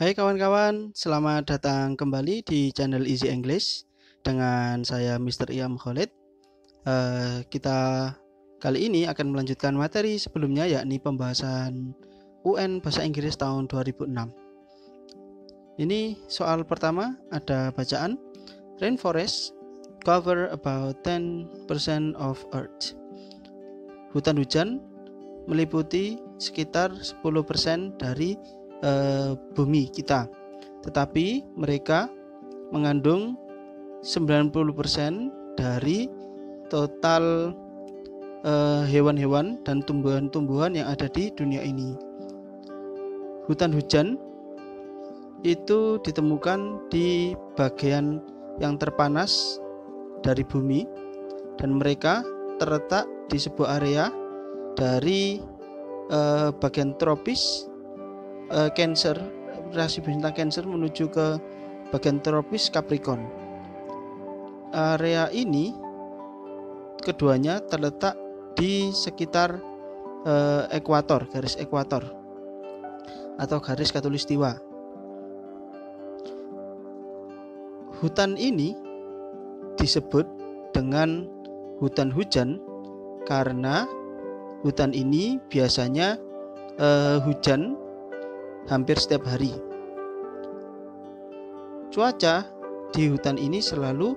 Hai kawan-kawan, selamat datang kembali di channel Easy English dengan saya Mr. Iam Khalid. Uh, kita kali ini akan melanjutkan materi sebelumnya yakni pembahasan UN Bahasa Inggris tahun 2006. Ini soal pertama ada bacaan Rainforest cover about 10% of Earth. Hutan hujan meliputi sekitar 10% dari uh, bumi kita. Tetapi mereka mengandung 90% dari total eh, hewan-hewan dan tumbuhan-tumbuhan yang ada di dunia ini. Hutan hujan itu ditemukan di bagian yang terpanas dari bumi dan mereka terletak di sebuah area dari uh, bagian tropis uh, Cancer rasi bintang Cancer menuju ke bagian tropis Capricorn. Area ini keduanya terletak di sekitar uh, ekuator, garis ekuator atau garis katulistiwa. Hutan ini disebut dengan hutan hujan karena hutan ini biasanya uh, hujan hampir setiap hari. Cuaca di hutan ini selalu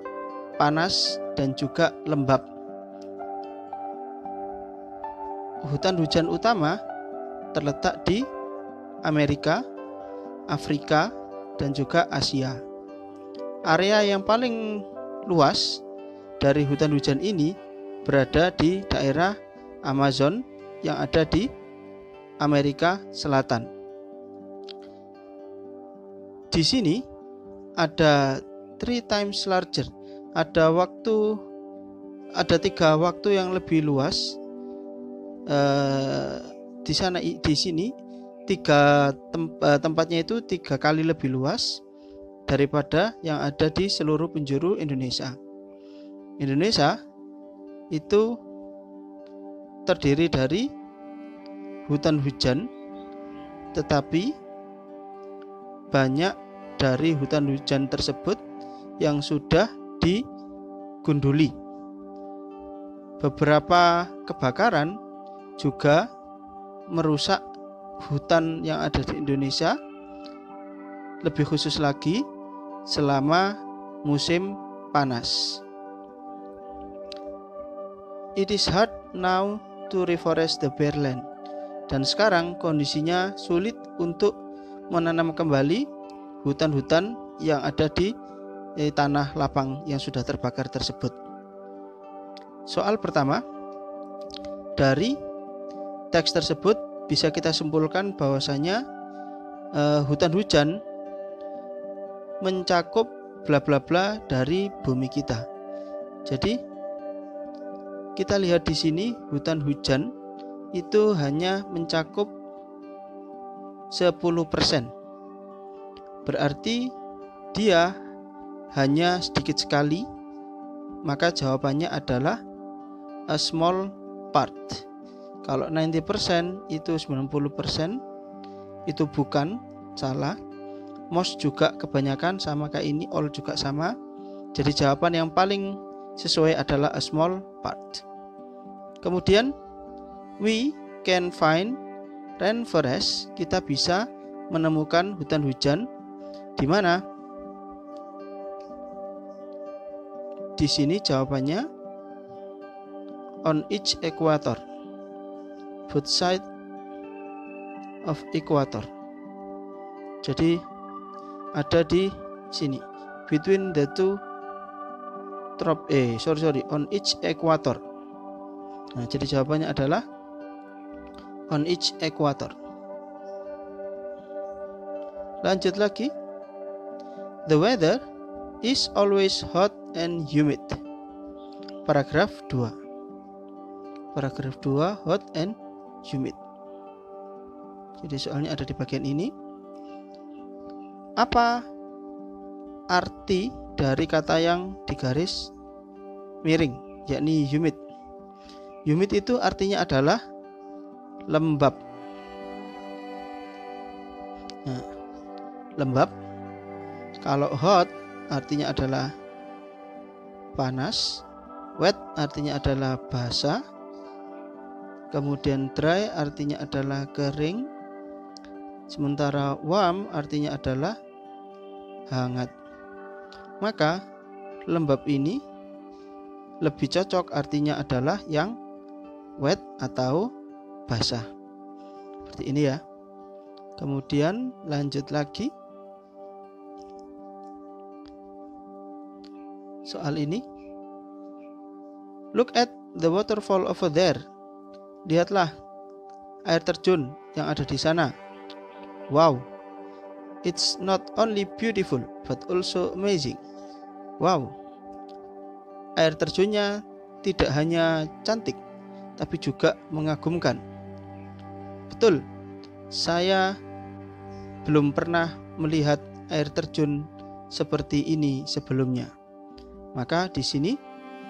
panas dan juga lembab. Hutan hujan utama terletak di Amerika, Afrika, dan juga Asia. Area yang paling luas dari hutan hujan ini berada di daerah Amazon yang ada di Amerika Selatan. Di sini ada three times larger. Ada waktu ada tiga waktu yang lebih luas. Uh, di sana di sini tiga tem, uh, tempatnya itu tiga kali lebih luas daripada yang ada di seluruh penjuru Indonesia. Indonesia itu terdiri dari hutan hujan, tetapi banyak dari hutan hujan tersebut yang sudah digunduli. Beberapa kebakaran juga merusak hutan yang ada di Indonesia. Lebih khusus lagi selama musim panas. It is hard now to reforest the bare land. Dan sekarang kondisinya sulit untuk menanam kembali hutan-hutan yang ada di eh, tanah lapang yang sudah terbakar tersebut. Soal pertama, dari teks tersebut bisa kita simpulkan bahwasanya eh, hutan hujan mencakup bla bla bla dari bumi kita. Jadi kita lihat di sini hutan hujan itu hanya mencakup 10% berarti dia hanya sedikit sekali, maka jawabannya adalah a small part. Kalau 90% itu 90% itu bukan salah. Most juga kebanyakan sama kayak ini, all juga sama. Jadi jawaban yang paling sesuai adalah a small part. Kemudian we can find rainforest, kita bisa menemukan hutan hujan di mana? Di sini jawabannya on each equator. Both side of equator. Jadi ada di sini between the two trop eh sorry sorry on each equator. Nah, jadi jawabannya adalah on each equator. Lanjut lagi. The weather is always hot and humid. Paragraf 2. Paragraf 2 hot and humid. Jadi soalnya ada di bagian ini. Apa arti dari kata yang digaris miring, yakni humid? Humid itu artinya adalah lembab. Nah, lembab. Kalau hot artinya adalah panas. Wet artinya adalah basah. Kemudian dry artinya adalah kering. Sementara warm artinya adalah hangat. Maka lembab ini lebih cocok artinya adalah yang wet atau basah. Seperti ini ya. Kemudian lanjut lagi. Soal ini. Look at the waterfall over there. Lihatlah air terjun yang ada di sana. Wow. It's not only beautiful but also amazing. Wow. Air terjunnya tidak hanya cantik tapi juga mengagumkan. Betul. Saya belum pernah melihat air terjun seperti ini sebelumnya. Maka di sini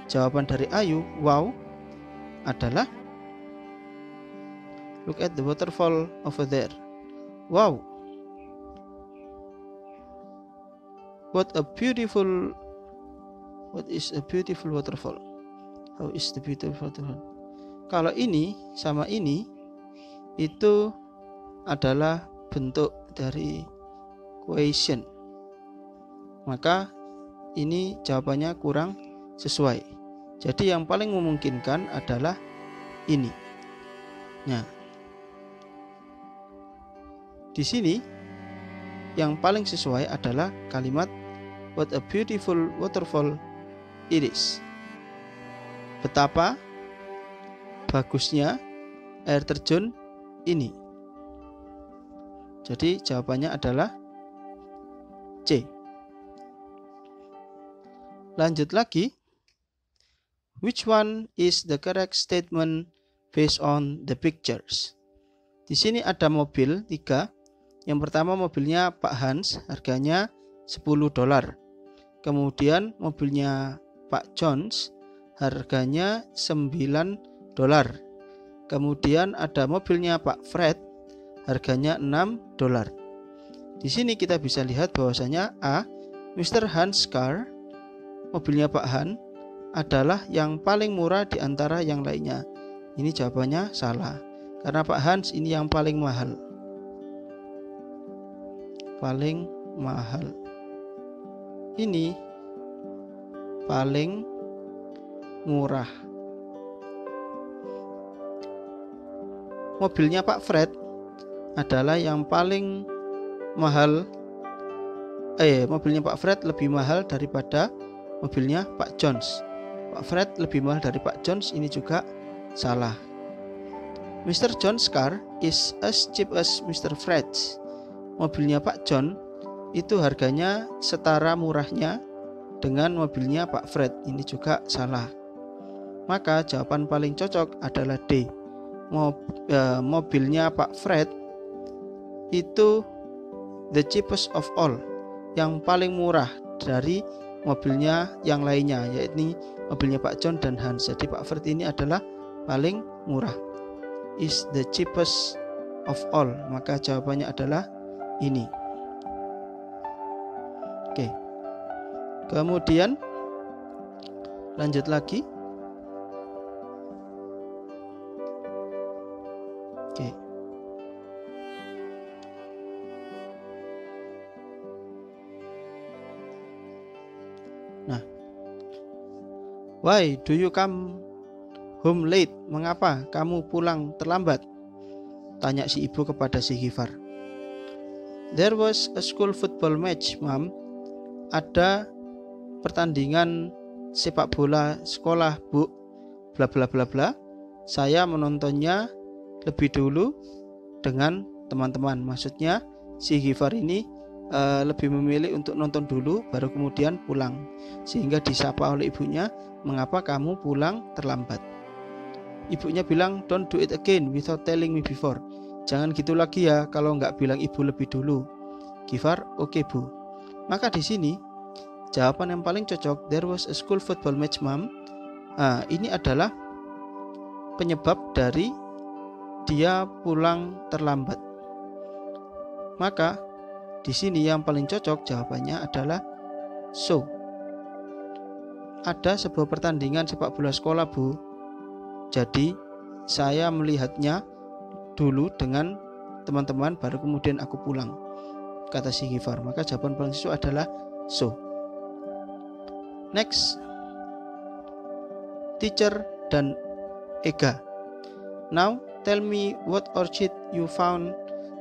jawaban dari Ayu, wow, adalah Look at the waterfall over there. Wow. What a beautiful What is a beautiful waterfall? How is the beautiful waterfall? Kalau ini sama ini itu adalah bentuk dari question. Maka ini jawabannya kurang sesuai. Jadi yang paling memungkinkan adalah ini. Nah, di sini yang paling sesuai adalah kalimat What a beautiful waterfall it is. Betapa bagusnya air terjun ini. Jadi jawabannya adalah C. Lanjut lagi. Which one is the correct statement based on the pictures? Di sini ada mobil tiga. Yang pertama mobilnya Pak Hans, harganya 10 dolar. Kemudian mobilnya Pak Jones, harganya 9 dolar. Kemudian ada mobilnya Pak Fred, harganya 6 dolar. Di sini kita bisa lihat bahwasanya A. Mr. Hans car mobilnya Pak Han adalah yang paling murah di antara yang lainnya. Ini jawabannya salah. Karena Pak Hans ini yang paling mahal. Paling mahal. Ini paling murah. Mobilnya Pak Fred adalah yang paling mahal eh mobilnya Pak Fred lebih mahal daripada mobilnya Pak Jones. Pak Fred lebih mahal dari Pak Jones ini juga salah. Mr. John's car is as cheap as Mr. Fred's. Mobilnya Pak John itu harganya setara murahnya dengan mobilnya Pak Fred. Ini juga salah. Maka jawaban paling cocok adalah D. Mob, eh, mobilnya Pak Fred itu the cheapest of all, yang paling murah dari mobilnya yang lainnya yakni mobilnya Pak John dan Hans. Jadi Pak Fred ini adalah paling murah. Is the cheapest of all. Maka jawabannya adalah ini. Oke. Kemudian lanjut lagi. Oke. Why do you come home late? Mengapa kamu pulang terlambat? Tanya si ibu kepada si Gifar. There was a school football match, Mom. Ada pertandingan sepak bola sekolah, Bu. Bla bla bla bla. Saya menontonnya lebih dulu dengan teman-teman. Maksudnya si Gifar ini uh, lebih memilih untuk nonton dulu baru kemudian pulang. Sehingga disapa oleh ibunya mengapa kamu pulang terlambat? Ibunya bilang don't do it again without telling me before. Jangan gitu lagi ya kalau nggak bilang ibu lebih dulu. Gifar oke okay, bu. Maka di sini jawaban yang paling cocok there was a school football match mom nah, ini adalah penyebab dari dia pulang terlambat. Maka di sini yang paling cocok jawabannya adalah so. Ada sebuah pertandingan sepak bola sekolah, Bu. Jadi, saya melihatnya dulu dengan teman-teman baru kemudian aku pulang. Kata si Gifar. Maka jawaban paling sesuai adalah so. Next. Teacher dan Ega. Now tell me what orchid you found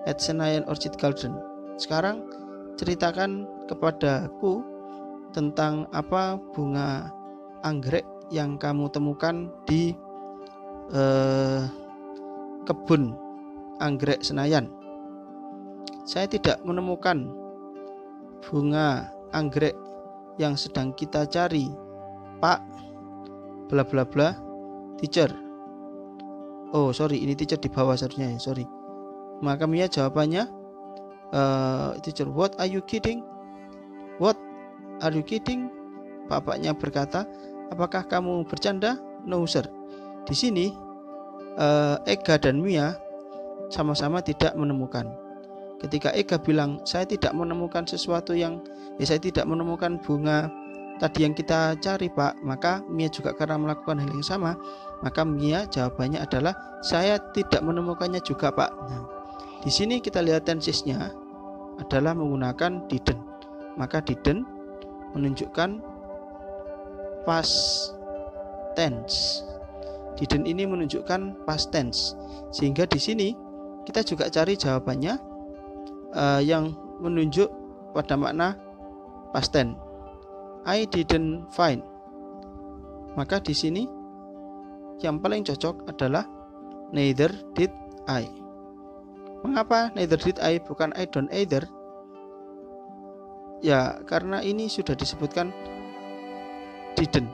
at Senayan Orchid Garden. Sekarang ceritakan kepadaku tentang apa bunga anggrek yang kamu temukan di eh, kebun anggrek Senayan. Saya tidak menemukan bunga anggrek yang sedang kita cari, Pak. Bla bla bla, teacher. Oh sorry, ini teacher di bawah seharusnya ya, sorry. Maka Mia jawabannya, uh, teacher, what are you kidding? What are you kidding? Bapaknya berkata, apakah kamu bercanda? No sir. Di sini uh, Ega dan Mia sama-sama tidak menemukan. Ketika Ega bilang, saya tidak menemukan sesuatu yang, ya saya tidak menemukan bunga tadi yang kita cari pak maka Mia juga karena melakukan hal yang sama maka Mia jawabannya adalah saya tidak menemukannya juga pak nah, di sini kita lihat tensesnya adalah menggunakan didn't maka didn't menunjukkan past tense didn't ini menunjukkan past tense sehingga di sini kita juga cari jawabannya uh, yang menunjuk pada makna past tense I didn't find. Maka di sini yang paling cocok adalah neither did I. Mengapa neither did I bukan I don't either? Ya, karena ini sudah disebutkan didn't.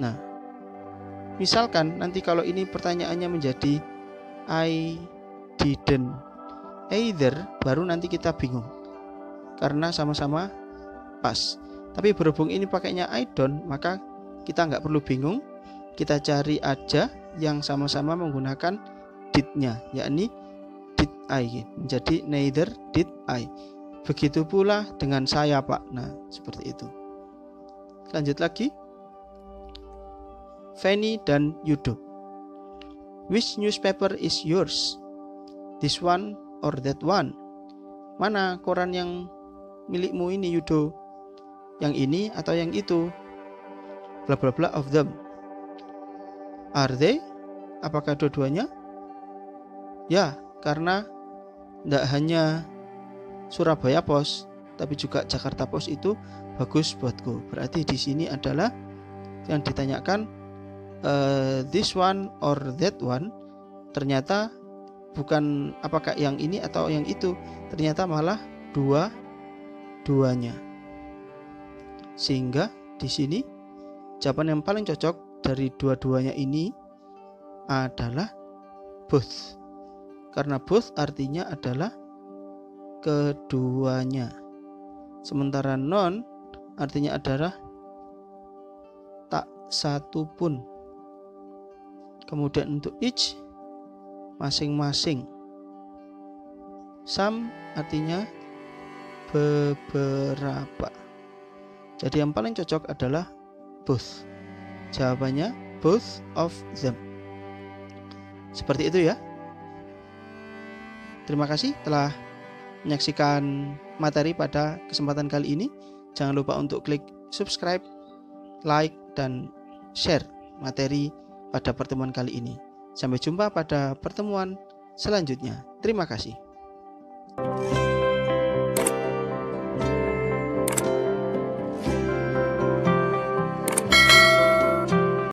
Nah, misalkan nanti kalau ini pertanyaannya menjadi I didn't either, baru nanti kita bingung. Karena sama-sama pas. Tapi berhubung ini pakainya I don't, maka kita nggak perlu bingung. Kita cari aja yang sama-sama menggunakan did-nya, yakni did I. Menjadi neither did I. Begitu pula dengan saya, Pak. Nah, seperti itu. Lanjut lagi. Fanny dan Yudo. Which newspaper is yours? This one or that one? Mana koran yang milikmu ini, Yudo? yang ini atau yang itu bla bla bla of them are they apakah dua-duanya ya karena tidak hanya Surabaya Pos tapi juga Jakarta Pos itu bagus buatku berarti di sini adalah yang ditanyakan uh, this one or that one ternyata bukan apakah yang ini atau yang itu ternyata malah dua duanya sehingga di sini jawaban yang paling cocok dari dua-duanya ini adalah both. Karena both artinya adalah keduanya. Sementara non artinya adalah tak satu pun. Kemudian untuk each masing-masing. Some artinya beberapa. Jadi yang paling cocok adalah both. Jawabannya both of them. Seperti itu ya. Terima kasih telah menyaksikan materi pada kesempatan kali ini. Jangan lupa untuk klik subscribe, like, dan share materi pada pertemuan kali ini. Sampai jumpa pada pertemuan selanjutnya. Terima kasih.